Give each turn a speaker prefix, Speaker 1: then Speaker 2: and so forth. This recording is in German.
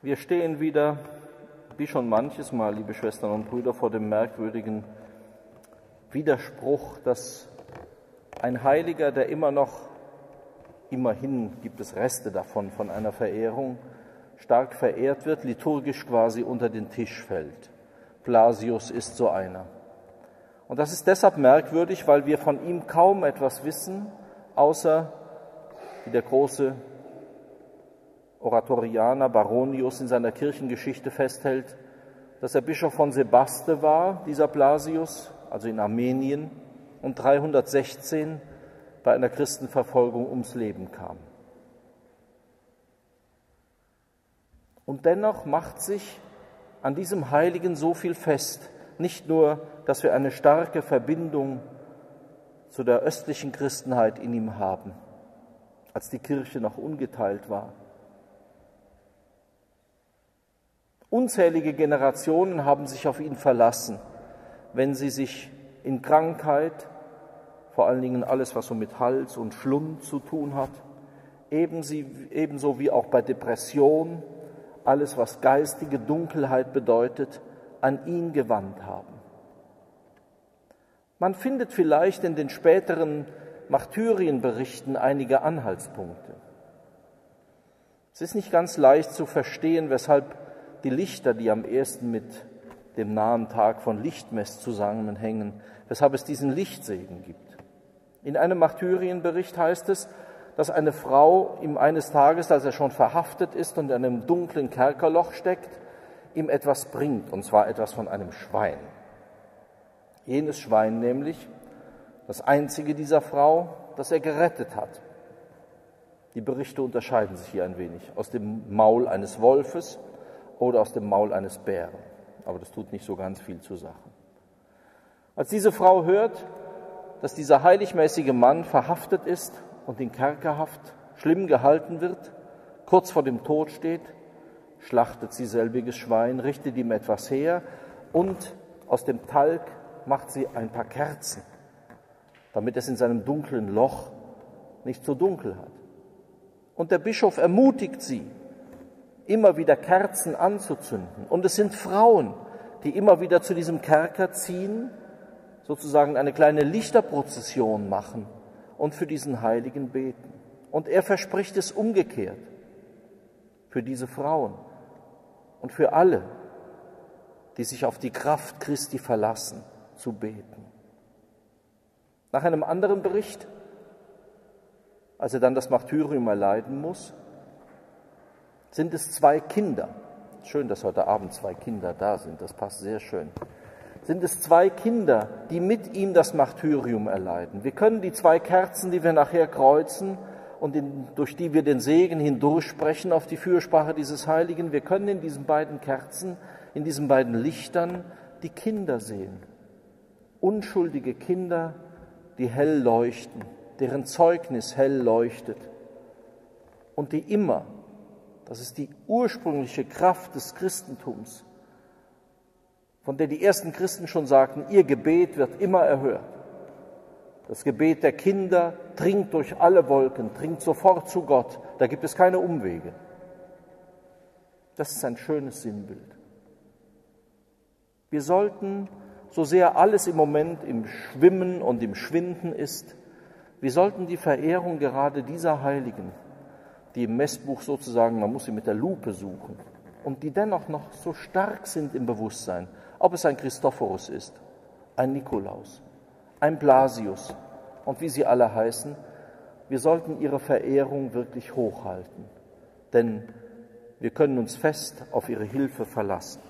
Speaker 1: Wir stehen wieder, wie schon manches Mal, liebe Schwestern und Brüder, vor dem merkwürdigen Widerspruch, dass ein Heiliger, der immer noch, immerhin gibt es Reste davon, von einer Verehrung, stark verehrt wird, liturgisch quasi unter den Tisch fällt. Blasius ist so einer. Und das ist deshalb merkwürdig, weil wir von ihm kaum etwas wissen, außer wie der große Oratorianer Baronius in seiner Kirchengeschichte festhält, dass er Bischof von Sebaste war, dieser Blasius, also in Armenien, und 316 bei einer Christenverfolgung ums Leben kam. Und dennoch macht sich an diesem Heiligen so viel fest. Nicht nur, dass wir eine starke Verbindung zu der östlichen Christenheit in ihm haben, als die Kirche noch ungeteilt war. Unzählige Generationen haben sich auf ihn verlassen, wenn sie sich in Krankheit, vor allen Dingen alles, was so mit Hals und Schlund zu tun hat, ebenso wie auch bei Depression, alles, was geistige Dunkelheit bedeutet, an ihn gewandt haben. Man findet vielleicht in den späteren Martyrienberichten einige Anhaltspunkte. Es ist nicht ganz leicht zu verstehen, weshalb die Lichter, die am ersten mit dem nahen Tag von Lichtmess zusammenhängen, weshalb es diesen Lichtsegen gibt. In einem Martyrienbericht heißt es, dass eine Frau ihm eines Tages, als er schon verhaftet ist und in einem dunklen Kerkerloch steckt, ihm etwas bringt, und zwar etwas von einem Schwein. Jenes Schwein nämlich, das einzige dieser Frau, das er gerettet hat. Die Berichte unterscheiden sich hier ein wenig. Aus dem Maul eines Wolfes oder aus dem Maul eines Bären. Aber das tut nicht so ganz viel zur Sache. Als diese Frau hört, dass dieser heiligmäßige Mann verhaftet ist und in Kerkerhaft schlimm gehalten wird, kurz vor dem Tod steht, schlachtet sie selbiges Schwein, richtet ihm etwas her und aus dem Talg macht sie ein paar Kerzen, damit es in seinem dunklen Loch nicht so dunkel hat. Und der Bischof ermutigt sie, immer wieder Kerzen anzuzünden. Und es sind Frauen, die immer wieder zu diesem Kerker ziehen, sozusagen eine kleine Lichterprozession machen und für diesen Heiligen beten. Und er verspricht es umgekehrt für diese Frauen und für alle, die sich auf die Kraft Christi verlassen, zu beten. Nach einem anderen Bericht, als er dann das Martyrium erleiden muss, sind es zwei Kinder. Schön, dass heute Abend zwei Kinder da sind, das passt sehr schön. Sind es zwei Kinder, die mit ihm das Martyrium erleiden. Wir können die zwei Kerzen, die wir nachher kreuzen und in, durch die wir den Segen hindurchsprechen auf die Fürsprache dieses Heiligen, wir können in diesen beiden Kerzen, in diesen beiden Lichtern die Kinder sehen. Unschuldige Kinder, die hell leuchten, deren Zeugnis hell leuchtet und die immer das ist die ursprüngliche Kraft des Christentums, von der die ersten Christen schon sagten, ihr Gebet wird immer erhört. Das Gebet der Kinder dringt durch alle Wolken, dringt sofort zu Gott. Da gibt es keine Umwege. Das ist ein schönes Sinnbild. Wir sollten, so sehr alles im Moment im Schwimmen und im Schwinden ist, wir sollten die Verehrung gerade dieser Heiligen die im Messbuch sozusagen, man muss sie mit der Lupe suchen, und die dennoch noch so stark sind im Bewusstsein, ob es ein Christophorus ist, ein Nikolaus, ein Blasius und wie sie alle heißen, wir sollten ihre Verehrung wirklich hochhalten, denn wir können uns fest auf ihre Hilfe verlassen.